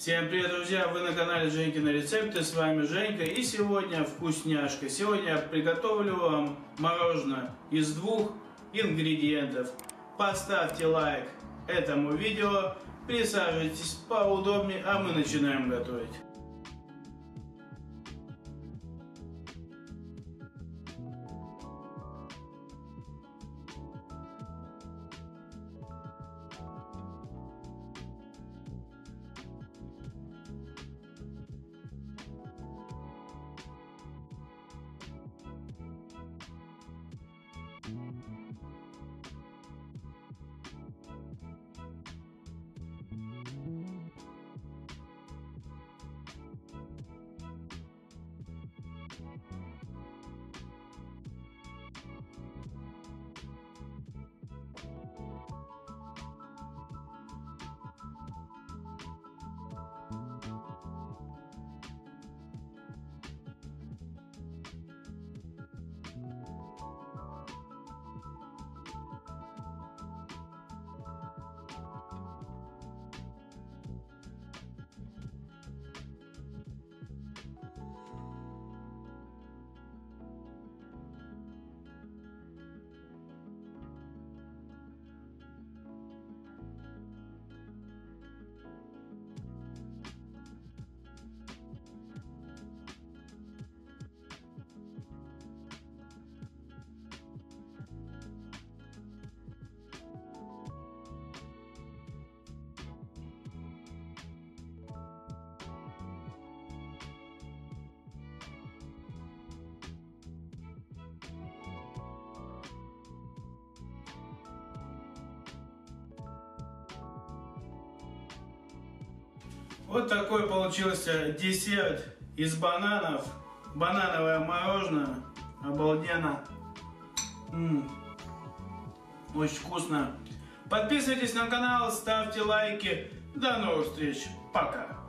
Всем привет, друзья! Вы на канале Женькины рецепты, с вами Женька и сегодня вкусняшка. Сегодня я приготовлю вам мороженое из двух ингредиентов. Поставьте лайк этому видео, присаживайтесь поудобнее, а мы начинаем готовить. Вот такой получился десерт из бананов. Банановое мороженое. Обалденно. М -м. Очень вкусно. Подписывайтесь на канал, ставьте лайки. До новых встреч. Пока.